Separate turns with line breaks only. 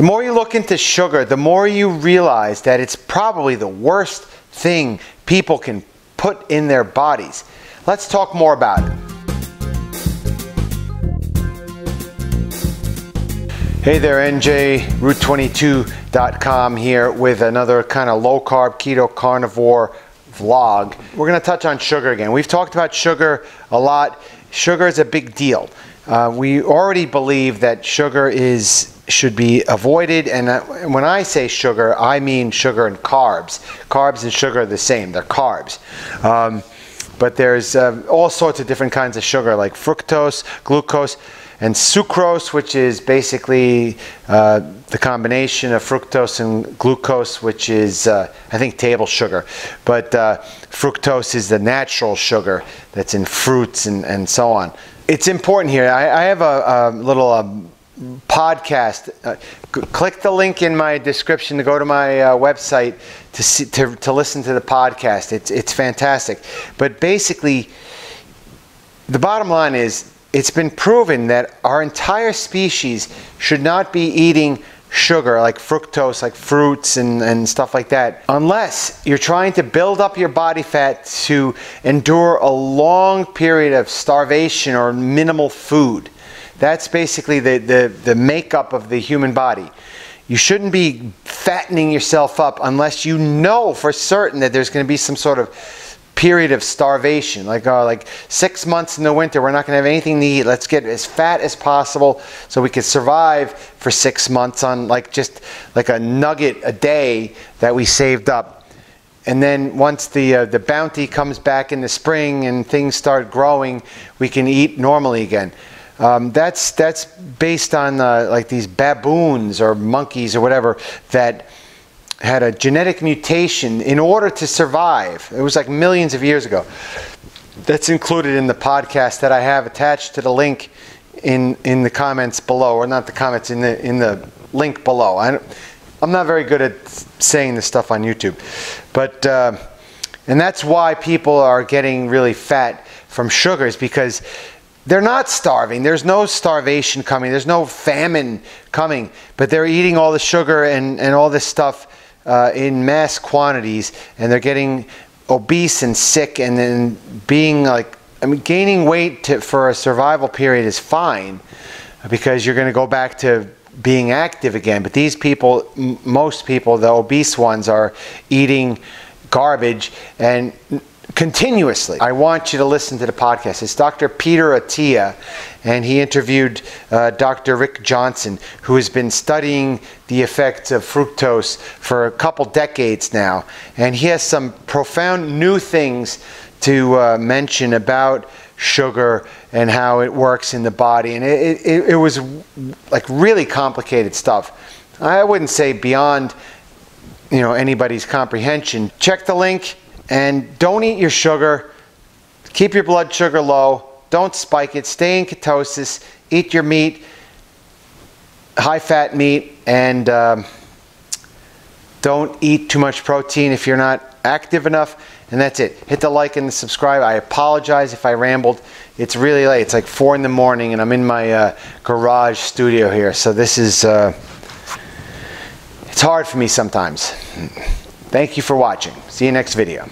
The more you look into sugar, the more you realize that it's probably the worst thing people can put in their bodies. Let's talk more about it. Hey there, NJ, Route22.com here with another kind of low carb, keto, carnivore vlog. We're going to touch on sugar again. We've talked about sugar a lot. Sugar is a big deal. Uh, we already believe that sugar is should be avoided. And uh, when I say sugar, I mean sugar and carbs. Carbs and sugar are the same, they're carbs. Um, but there's uh, all sorts of different kinds of sugar, like fructose, glucose, and sucrose, which is basically uh, the combination of fructose and glucose, which is, uh, I think, table sugar. But uh, fructose is the natural sugar that's in fruits and, and so on. It's important here. I, I have a, a little um, podcast. Uh, click the link in my description to go to my uh, website to, see, to, to listen to the podcast. It's, it's fantastic. But basically, the bottom line is it's been proven that our entire species should not be eating sugar like fructose, like fruits and, and stuff like that, unless you're trying to build up your body fat to endure a long period of starvation or minimal food. That's basically the, the, the makeup of the human body. You shouldn't be fattening yourself up unless you know for certain that there's going to be some sort of period of starvation. Like, uh, like six months in the winter, we're not going to have anything to eat. Let's get as fat as possible so we can survive for six months on like just like a nugget a day that we saved up. And then once the, uh, the bounty comes back in the spring and things start growing, we can eat normally again. Um, that's that's based on uh, like these baboons or monkeys or whatever that had a genetic mutation in order to survive. It was like millions of years ago. That's included in the podcast that I have attached to the link in in the comments below, or not the comments in the in the link below. I, am not very good at saying this stuff on YouTube, but uh, and that's why people are getting really fat from sugars because they're not starving. There's no starvation coming. There's no famine coming. But they're eating all the sugar and, and all this stuff uh, in mass quantities, and they're getting obese and sick, and then being like, I mean, gaining weight to, for a survival period is fine because you're going to go back to being active again. But these people, most people, the obese ones, are eating garbage and continuously. I want you to listen to the podcast. It's Dr. Peter Attia, and he interviewed uh, Dr. Rick Johnson, who has been studying the effects of fructose for a couple decades now. And he has some profound new things to uh, mention about sugar and how it works in the body. And it, it, it was like really complicated stuff. I wouldn't say beyond you know anybody's comprehension. Check the link and don't eat your sugar. Keep your blood sugar low. Don't spike it. Stay in ketosis. Eat your meat, high fat meat, and um, don't eat too much protein if you're not active enough. And that's it. Hit the like and the subscribe. I apologize if I rambled. It's really late. It's like 4 in the morning, and I'm in my uh, garage studio here. So this is, uh, it's hard for me sometimes. Thank you for watching. See you next video.